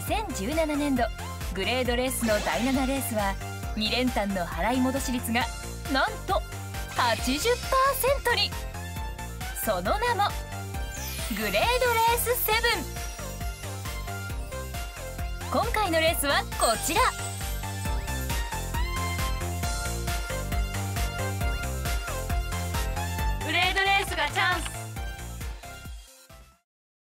2017年度グレードレースの第7レースは2連単の払い戻し率がなんと80%に。その名もグレードレース7今回のレースはこちら。